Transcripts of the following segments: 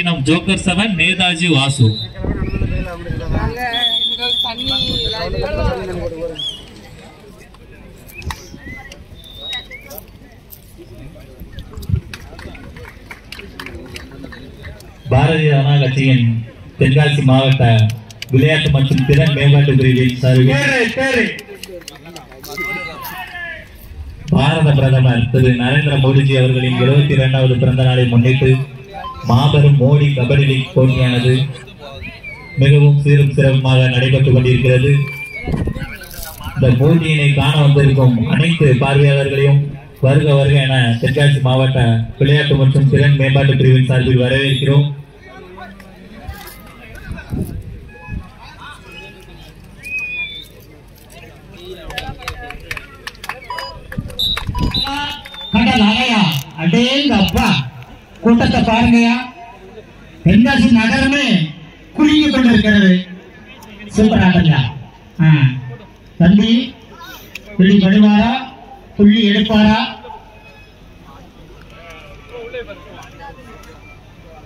Nagapattinam joker seven Netaji Vasu. Bharatiya Janata கட்சியின் தென்காசி மாவட்ட விளையாட்டு மற்றும் திறன் மேம்பாட்டு பிரிவின் சார்பில் பாரத பிரதமர் திரு நரேந்திர மோடிஜி அவர்களின் இருபத்தி இரண்டாவது பிறந்த நாளை முன்னிட்டு மாபெரும் மோடி கபடி லீக் போட்டியானது மிகவும் சீரும் சிறப்புமாக நடைபெற்றுக் கொண்டிருக்கிறது. இந்த போட்டியினை காண வந்திருக்கும் அனைத்து பார்வையாளர்களையும் வருக வருக என தென்காசி மாவட்ட விளையாட்டு மற்றும் திறன் மேம்பாட்டு பிரிவின் சார்பில் வரவேற்கிறோம். கடல் அலையா அடேங்க அப்பா கூட்டத்தை பாருங்கயா தென்காசி நகரமே குறுங்கி கொண்டிருக்கிறது. சூப்பர் ஆட்டங்கயா தம்பி புள்ளி படுவாரா? புள்ளி எடுப்பாரா?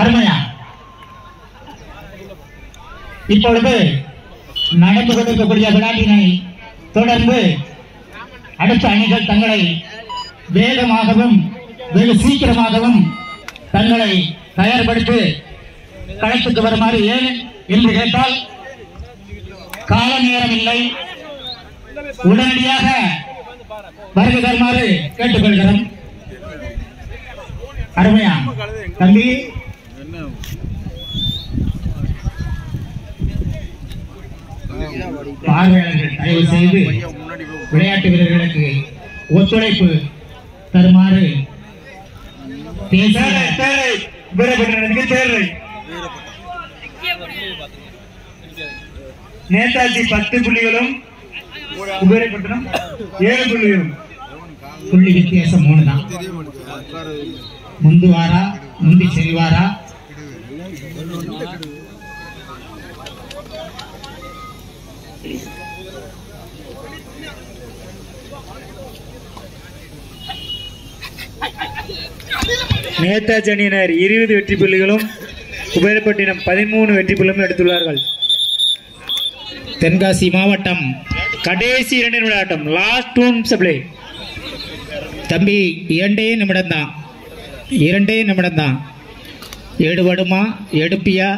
அருமையா. இப்பொழுது நடந்து கொண்டிருக்கக்கூடிய விளையாட்டினை தொடர்ந்து அடுத்த அணிகள் தங்களை வேகமாகவும் வெகு சீக்கிரமாகவும் தங்களை தயார்படுத்தி களத்துக்கு வருமாறு ஏன் என்று கேட்டால் கால நேரம் இல்லை. உடனடியாக வருகை தருமாறு கேட்டுக்கொள்கிறோம். அருமையா? தம்பி? பார்வையாளர்கள் தயவு செய்து விளையாட்டு வீரர்களுக்கு ஒத்துழைப்பு தருமாறு நேதாஜி பத்து புள்ளிகளும் உபயோகப்பட்டனம் ஏழு புள்ளிகளும். புள்ளி வித்தியாசம் மூணு தான். முந்து வாரா முந்தி செல்வாரா நேதாஜி அணியினர் இருபது வெற்றி புள்ளிகளும் குபேரப்பட்டினம் பதிமூணு வெற்றி புள்ளிகளும் எடுத்துள்ளார்கள். தென்காசி மாவட்டம் கடைசி இரண்டு நிமிட ஆட்டம் லாஸ்ட் டூ சப்ளை தம்பி இரண்டே நிமிடம் தான் இரண்டே நிமிடம் தான் எடுபடுமா எடுப்பியா?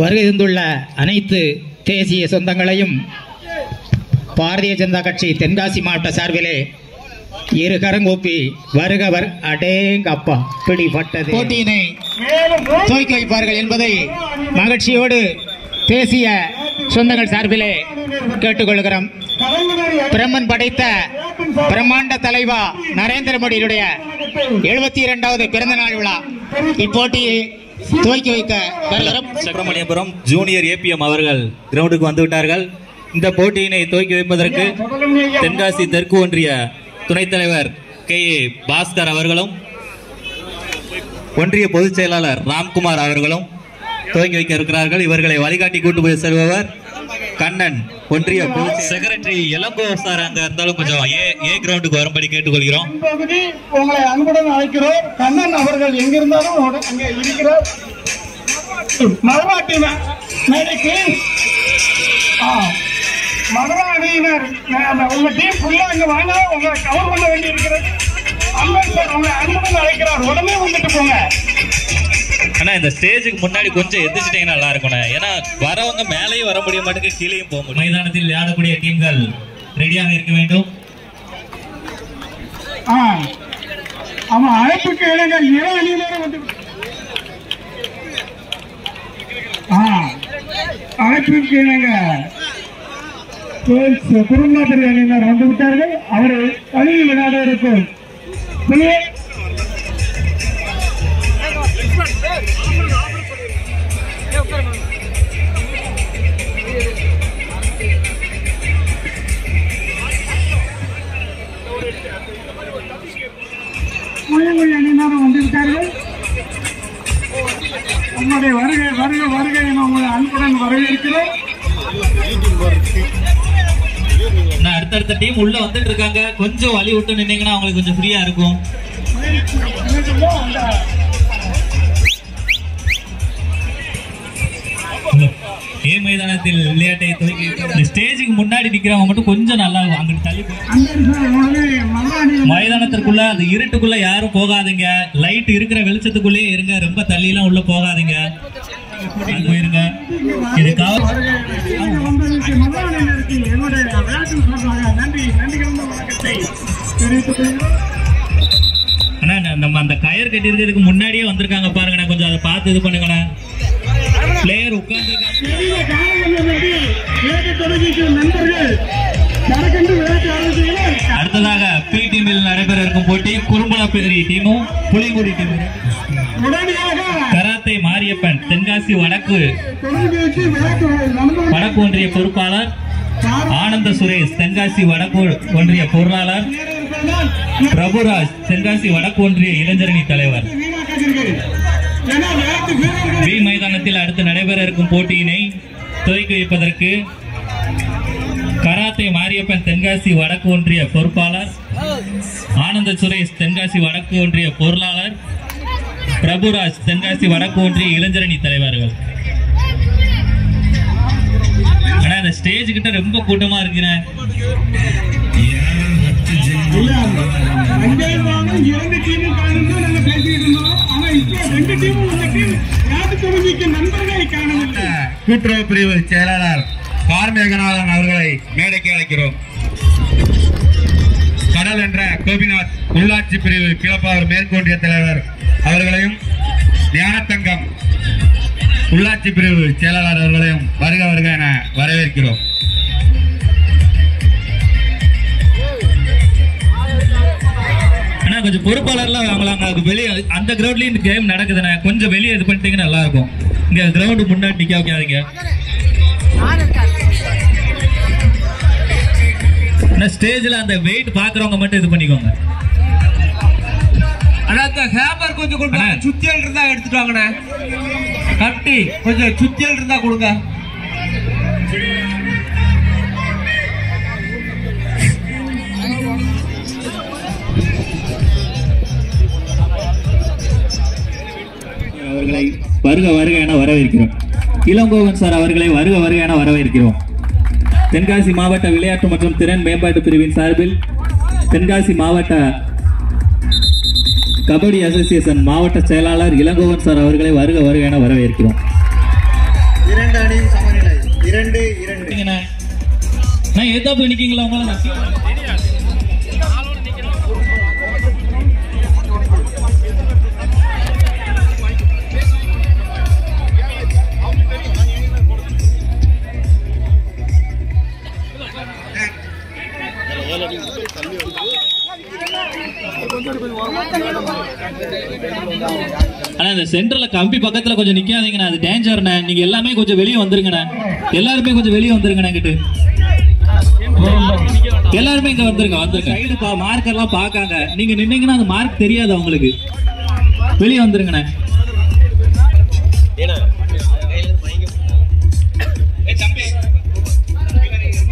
வருகை தந்துள்ள அனைத்து தேசிய சொந்தங்களையும் பாரதிய ஜனதா கட்சி தென்காசி மாவட்ட சார்பிலே இரு கரங்கூப்பி வருக வர் அடேங்கப்பா பிடிபட்டது. போட்டியினை துவக்கி வைப்பார்கள் என்பதை மகிழ்ச்சியோடு தேசிய சொந்தங்கள் சார்பிலே கேட்டுக்கொள்கிறோம். பிரம்மன் படைத்த பிரம்மாண்ட தலைவா நரேந்திர மோடியுடைய எழுபத்தி இரண்டாவது பிறந்த நாள் விழா இப்போட்டியை துவக்கி வைக்க சுப்பிரமணியபுரம் ஜூனியர் ஏபிஎம் அவர்கள் கிரவுண்டுக்கு வந்து விட்டார்கள் இந்த போட்டியினை துவக்கி வைப்பதற்கு தென்காசி தெற்கு ஒன்றிய துணைத் தலைவர் கே. பாஸ்கர் அவர்களும் ஒன்றிய பொதுச் செயலாளர் ராம்குமார் அவர்களும் துவக்கி வைக்க இருக்கிறார்கள். இவர்களை வழிகாட்டி கூட்டு போய் செல்பவர் கண்ணன் ஒன்றிய செக்ரட்டரி இளங்கோ சார் அங்க இருந்தாலும் கொஞ்சம் ஏ ஏ கிரவுண்டுக்கு வரும்படி கேட்டுக்கொள்கிறோம். உங்களை அன்புடன் அழைக்கிறோம். கண்ணன் அவர்கள் எங்கிருந்தாலும் அங்கே இருக்கிறார். மரவாட்டி மே- மேடைக்கு. ஆ, மதுரா அணியினர் உங்க டீம் ஃபுல்லா இங்க வாங்க உங்களை கவர் பண்ண வேண்டி இருக்கிறது அம்பேத்கர் உங்களை அன்புடன் அழைக்கிறார். உடனே வந்துட்டு போங்க. ஆனா இந்த ஸ்டேஜுக்கு முன்னாடி கொஞ்சம் எதிர்ச்சிட்டீங்கன்னா நல்லா இருக்கும்ண்ணே ஏன்னா வரவங்க மேலேயும் வர முடிய மாட்டேங்குது கீழேயும் போக முடியும் மைதானத்தில் விளையாடக்கூடிய டீம்கள் ரெடியாக இருக்க வேண்டும். ஆ. ஆமா அழைப்புக்கு இளைஞர் இரு அணியினரும் வந்து ஆ. அழைப்பிற்கு இணங்க குருநாதர் அணியினர் வந்து விட்டார்கள். அவரை அணியில் விளையாட இருக்கும் புள்ளி புள்ளிமொழி அணியினரும் வந்து விட்டார்கள். உங்களுடைய வருகை வருகை வருகை என உங்களை அன்புடன் வரவேற்கிறோம். அடுத்தடுத்த டீம் உள்ள வந்துட்டு இருக்காங்க கொஞ்சம் வழி விட்டு நின்னீங்கன்னா அவங்களுக்கு கொஞ்சம் ஃப்ரீயா இருக்கும் ஏ மைதானத்தில் விளையாட்டை துவக்கி இந்த ஸ்டேஜுக்கு முன்னாடி நிக்கிறவங்க மட்டும் கொஞ்சம் நல்லா அங்கிட்டு தள்ளி மைதானத்திற்குள்ள அந்த இருட்டுக்குள்ள யாரும் போகாதீங்க லைட் இருக்கிற வெளிச்சத்துக்குள்ளேயே இருங்க ரொம்ப தள்ளிலாம் உள்ள போகாதீங்க அது போயிருங்க இதுக்காக அண்ணா நம்ம அந்த கயர் கட்டி இருக்கிறதுக்கு முன்னாடியே வந்திருக்காங்க பாருங்கண்ணா. கொஞ்சம் அதை பார்த்து இது பண்ணுங்கண்ணா. பிளேயர் அடுத்ததாக பி டீமில் நடைபெற இருக்கும் போட்டி குறும்பலப்பேரி டீமும் புலிங்குடி டீமும். கராத்தை கராத்தே மாரியப்பன் தென்காசி வடக்கு. வடக்கு ஒன்றிய பொறுப்பாளர் ஆனந்த சுரேஷ் தென்காசி வடக்கு ஒன்றிய பொருளாளர் பிரபுராஜ் தென்காசி வடக்கு ஒன்றிய இளைஞரணி தலைவர். வி மைதானத்தில் அடுத்து நடைபெற இருக்கும் போட்டியினை துவக்கி வைப்பதற்கு கராத்தே மாரியப்பன் தென்காசி வடக்கு ஒன்றிய பொறுப்பாளர் ஆனந்த சுரேஷ் தென்காசி வடக்கு ஒன்றிய பொருளாளர் பிரபுராஜ் தென்காசி வடக்கு ஒன்றிய இளைஞரணி தலைவர்கள். ஆனா இந்த ஸ்டேஜ் கிட்ட ரொம்ப கூட்டமா இருக்குண்ணே வாங்க இரண்டு டீமும் காணும் நாங்க பேசிட்டு இருந்தோம். ஆனா இப்போ ரெண்டு டீமும் உள்ள டீம் நண்பர்களை காணவில்லை. கூட்டுறவு பிரிவு செயலாளர் பார்மேகநாதன் அவர்களை மேடைக்கு அழைக்கிறோம். கடல் என்ற கோபிநாத் உள்ளாட்சி பிரிவு கிளப்பாவர் மேற்கொண்டிய தலைவர் அவர்களையும் ஞானத்தங்கம் உள்ளாட்சி பிரிவு செயலாளர் அவர்களையும் வருக வருக என வரவேற்கிறோம். ஆனா கொஞ்சம் பொறுப்பாளர்லாம் வாங்கலாங்க. அது வெளியே அந்த கிரவுண்ட்லயும் இந்த கேம் நடக்குதுண்ணே. கொஞ்சம் வெளியே இது பண்ணிட்டீங்கன்னா நல்லா இருக்கும் இங்க கிரவுண்டு முன்னாடி நிக்க வைக்காதீங்க ஆனா ஸ்டேஜ்ல அந்த வெயிட் பாக்குறவங்க மட்டும் இது பண்ணிக்கோங்க. ஆனா அந்த ஹேமர் கொஞ்சம் கொடுங்க. சுத்தியல் இருந்தா எடுத்துட்டு வாங்கண்ணே. கட்டி கொஞ்சம் சுத்தியல் இருந்தா கொடுங்க. அவர்களை வருக வருக என வரவேற்கிறோம். இளங்கோவன் சார் அவர்களை வருக வருக என வரவேற்கிறோம். தென்காசி மாவட்ட விளையாட்டு மற்றும் திறன் மேம்பாட்டு பிரிவின் சார்பில் தென்காசி மாவட்ட கபடி அசோசியேஷன் மாவட்ட செயலாளர் இளங்கோவன் சார் அவர்களை வருக வருக என வரவேற்கிறோம். இரண்டு அணியும் சமநிலை. இரண்டு இரண்டு. நான் எதாப்புல நிக்கீங்களா உங்களை? ஆனா இந்த சென்டர்ல கம்பி பக்கத்துல கொஞ்சம் நிக்காதீங்கண்ணா. அது டேஞ்சர்ண்ணே நீங்க எல்லாமே கொஞ்சம் வெளியே வந்துருங்கண்ணே. எல்லாருமே கொஞ்சம் வெளியே வந்துருங்கண்ணே கிட்ட எல்லாருமே இங்க வந்துருங்க வந்துருங்க. சைடு பா மார்க்கர்லாம் பார்க்காங்க. நீங்க நின்னீங்கன்னா அந்த மார்க் தெரியாது அவங்களுக்கு. வெளியே வந்துருங்கண்ணே.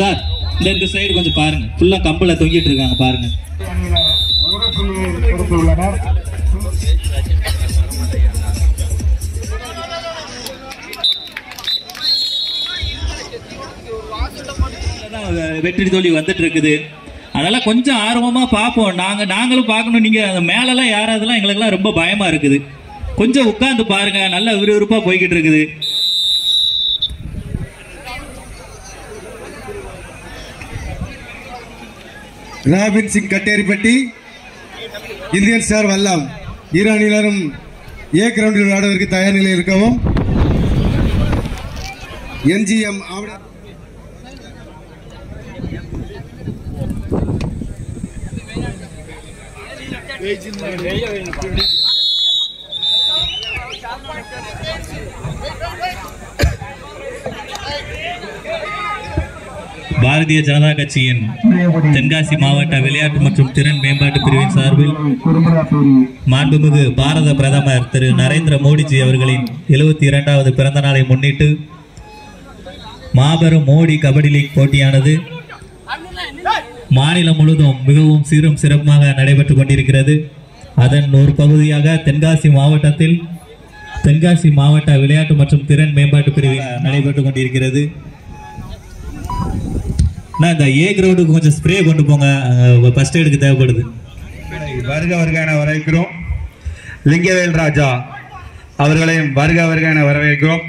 சார். இந்த இந்த சைடு கொஞ்சம் பாருங்க. ஃபுல்லா கம்பல தொங்கிட்டு இருக்காங்க பாருங்க. வெற்றி தோல்வி வந்துட்டு இருக்குது. அதனால கொஞ்சம் ஆர்வமா பார்ப்போம். நாங்க நாங்களும் பார்க்கணும். நீங்க அந்த மேலெல்லாம் யாராவதுலாம் எங்களுக்கெல்லாம் ரொம்ப பயமா இருக்குது. கொஞ்சம் உட்காந்து பாருங்க. நல்ல விறுவிறுப்பா போய்கிட்டு இருக்குது. Robin Singh Katteripatti Indian star Vallam இரு அணியினரும் ஏ கிரவுண்டில் விளையாடுவதற்கு தயார் நிலையில் இருக்கவும் என்ஜிஎம் ஆவண பாரதிய ஜனதா கட்சியின் தென்காசி மாவட்ட விளையாட்டு மற்றும் திறன் மேம்பாட்டு பிரிவின் சார்பில் மாண்புமிகு பாரத பிரதமர் திரு நரேந்திர மோடிஜி அவர்களின் எழுபத்தி இரண்டாவது பிறந்த நாளை முன்னிட்டு மாபெரும் மோடி கபடி லீக் போட்டியானது மாநிலம் முழுவதும் மிகவும் சீரும் சிறப்புமாக நடைபெற்று கொண்டிருக்கிறது. அதன் ஒரு பகுதியாக தென்காசி மாவட்டத்தில் தென்காசி மாவட்ட விளையாட்டு மற்றும் திறன் மேம்பாட்டு பிரிவில் நடைபெற்று கொண்டிருக்கிறது. நான் இந்த ஏ கிரவுண்டுக்கு கொஞ்சம் ஸ்ப்ரே கொண்டு போங்க. ஃபர்ஸ்ட் எய்டுக்கு தேவைப்படுது. வருக வருக என வரவேற்கிறோம். லிங்கவேல் ராஜா அவர்களையும் வருக வருக என வரவேற்கிறோம்.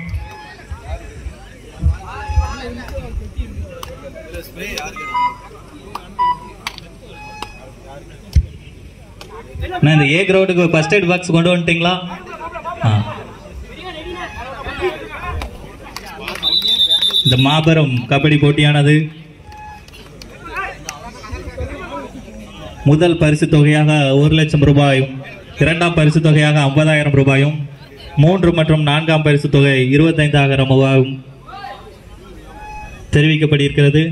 நான் இந்த ஏ கிரவுண்டுக்கு ஃபர்ஸ்ட் எய்ட் பாக்ஸ் கொண்டு வந்துட்டீங்களா. இந்த மாபெரும் கபடி போட்டியானது முதல் பரிசு தொகையாக ஒரு லட்சம் ரூபாயும் இரண்டாம் பரிசு தொகையாக ஐம்பதாயிரம் ரூபாயும் மூன்று மற்றும் நான்காம் பரிசு தொகை இருபத்தைந்தாயிரம் ரூபாயும் தெரிவிக்கப்பட்டிருக்கிறது.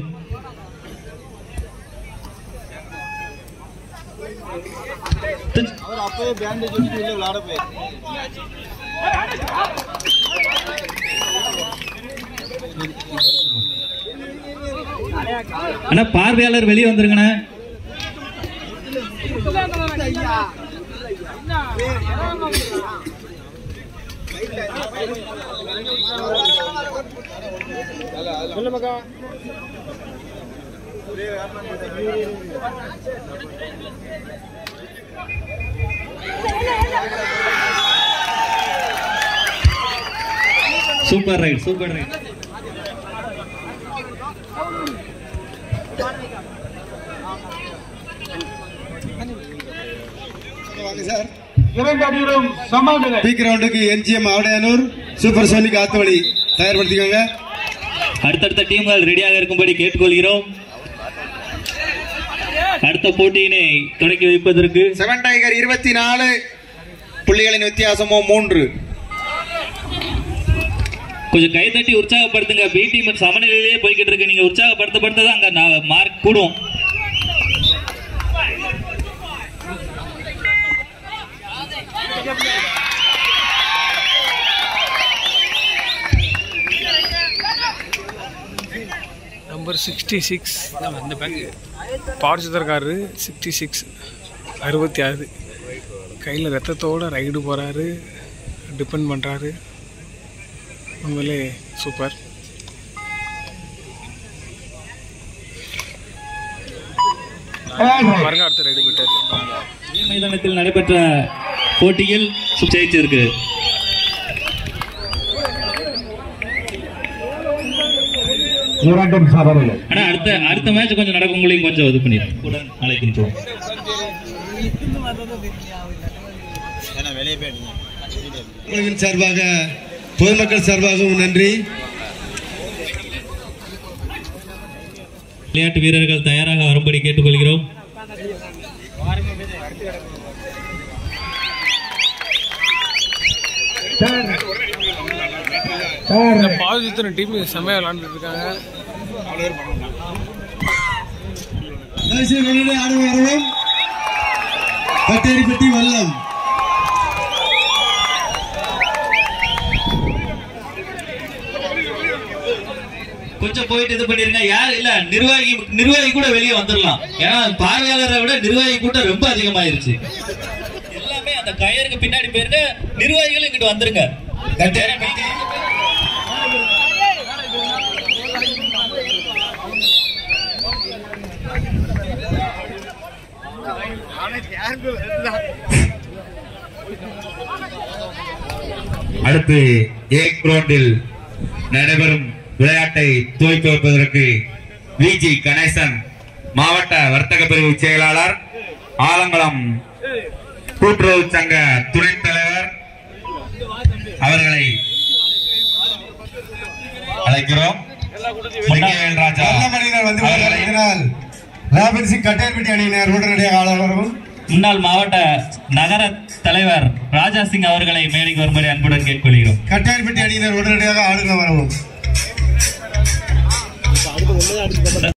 அண்ணா பார்வையாளர் வெளியே வந்துருங்கண்ணே. சூப்பர் ரைட் சூப்பர் ரைட் இரண்டு சமநிலை. பி கிரவுண்டுக்கு MGM Avadaiyanur super sonic Athuvazhi தயார்படுத்திக்கோங்க. அடுத்தடுத்த டீம்கள் ரெடியாக இருக்கும்படி கேட்டுக்கொள்கிறோம். அடுத்த போட்டியினை தொடக்கி வைப்பதற்கு செவன் டைகர் இருபத்தி நாலு புள்ளிகளின் வித்தியாசமோ மூன்று. கொஞ்சம் கைதட்டி உற்சாகப்படுத்துங்க. பி டீம் சமநிலையிலேயே போய்கிட்டு இருக்கு. நீங்க உற்சாகப்படுத்தப்படுத்த தான் அங்க நா- மார்க் கூடும். நம்பர் சிக்ஸ்டி சிக்ஸ் பாரிசுதர்காரரு சிக்ஸ்டி சிக்ஸ் அறுபத்தி ஆறு. கையில் ரத்தத்தோட ரைடு போகிறாரு டிபெண்ட் பண்ணுறாரு உண்மையிலே சூப்பர் பாருங்க அடுத்த ரைடு போயிட்டாரு மைதானத்தில் நடைபெற்ற போட்டியில் ஜெயிச்சிருக்கு. அடுத்த அடுத்த மேட்ச் கொஞ்சம் நடக்குங்களையும் கொஞ்சம் இது கூட அழைக்கின்றோம். சார்பாக பொதுமக்கள் சார்பாகவும் நன்றி. விளையாட்டு வீரர்கள் தயாராக வரும்படி கேட்டுக்கொள்கிறோம். இந்த பாரிசுத்தன டீம் செம்மையாக விளாண்டுட்டு இருக்காங்க. பட்டேரிப்பட்டி வல்லம். கொஞ்சம் போயிட்டு இது பண்ணிருங்க. யார் இல்ல நிர்வாகி நிர்வாகி கூட வெளியே வந்துடலாம். ஏன்னா பார்வையாளரை விட நிர்வாகி கூட்டம் ரொம்ப அதிகமாயிருச்சு. அந்த கயருக்கு பின்னாடி போயிருங்க நிர்வாகிகள் இங்கிட்டு வந்துருங்க. அடுத்து ஏ கிரவுண்டில் நடைபெறும் விளையாட்டை துவக்கி வைப்பதற்கு விஜி கணேசன் மாவட்ட வர்த்தக பிரிவு செயலாளர் ஆலங்குளம் கூட்டுறவு சங்க துணைத் தலைவர் அவர்களை அழைக்கிறோம். முன்னாள் மாவட்ட நகர தலைவர் ராஜா சிங் அவர்களை மேடைக்கு வரும்படி அன்புடன் கேட்டுக்கொள்கிறோம். கட்டேர்பட்டி அணியினர் உடனடியாக ஆளுநர் வரவும்